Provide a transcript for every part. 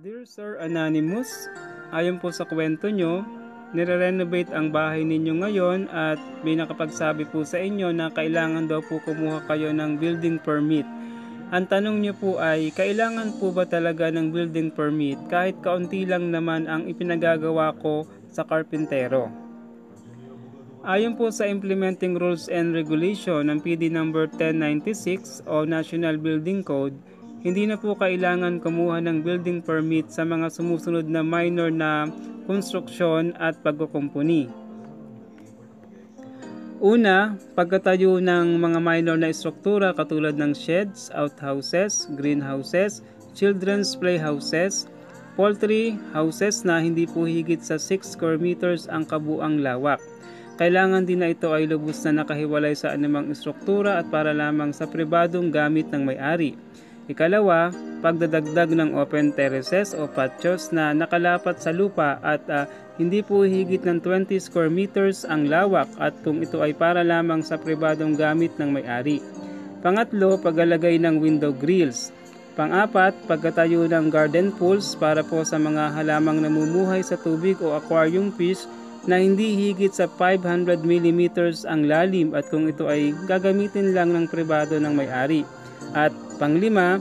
Dear Sir Anonymous, ayon po sa kwento nyo, nire-renovate ang bahay ninyo ngayon at may nakapagsabi po sa inyo na kailangan daw po kumuha kayo ng building permit. Ang tanong nyo po ay, kailangan po ba talaga ng building permit kahit kaunti lang naman ang ipinagagawa ko sa karpintero? Ayon po sa Implementing Rules and Regulation ng PD number 1096 o National Building Code, hindi na po kailangan kumuha ng building permit sa mga sumusunod na minor na konstruksyon at pagkukumpuni. Una, pagkatayo ng mga minor na istruktura katulad ng sheds, outhouses, greenhouses, children's playhouses, poultry houses na hindi po higit sa 6 square meters ang kabuang lawak. Kailangan din na ito ay lubos na nakahiwalay sa anumang istruktura at para lamang sa pribadong gamit ng may-ari. Ikalawa, pagdadagdag ng open terraces o patios na nakalapat sa lupa at uh, hindi po higit ng 20 square meters ang lawak at kung ito ay para lamang sa pribadong gamit ng may-ari. Pangatlo, paglalagay ng window grills. Pang-apat, pagkatayo ng garden pools para po sa mga halamang namumuhay sa tubig o aquarium fish na hindi higit sa 500 mm ang lalim at kung ito ay gagamitin lang ng pribado ng may-ari. At panglima,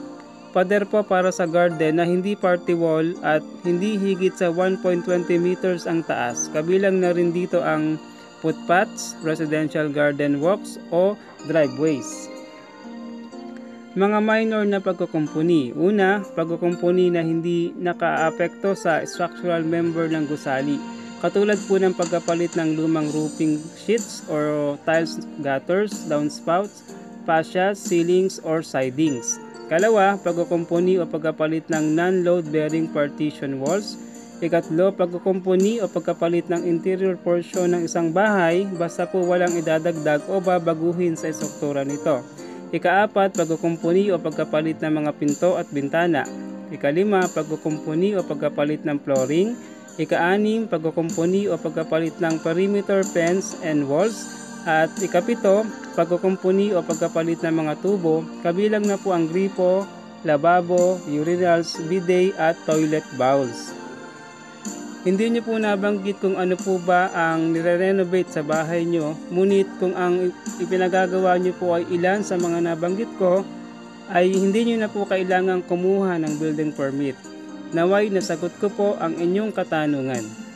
pader po para sa garden na hindi party wall at hindi higit sa 1.20 meters ang taas. Kabilang na rin dito ang footpaths, residential garden walks o driveways. Mga minor na pagkukumpuni. Una, pagkukumpuni na hindi nakaapekto sa structural member ng gusali Katulad po ng pagkapalit ng lumang roofing sheets or tiles gutters, downspouts, fascias, ceilings, or sidings. Kalawa, pagkukumpuni o pagkapalit ng non-load bearing partition walls. Ikatlo, pagkukumpuni o pagkapalit ng interior portion ng isang bahay basta po walang idadagdag o babaguhin sa istruktura nito. Ikaapat, pagkukumpuni o pagkapalit ng mga pinto at bintana. Ikalima, pagkukumpuni o pagkapalit ng flooring. Ika-anim, pagkukumpuni o pagkapalit ng perimeter fence and walls. At ikapito, pagkukumpuni o pagkapalit ng mga tubo, kabilang na po ang gripo, lababo, urinals, bidet at toilet bowls. Hindi nyo po nabanggit kung ano po ba ang nire-renovate sa bahay nyo, ngunit kung ang ipinagagawa nyo po ay ilan sa mga nabanggit ko, ay hindi nyo na po kailangang kumuha ng building permit. Naway nasagot ko po ang inyong katanungan.